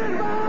Goodbye.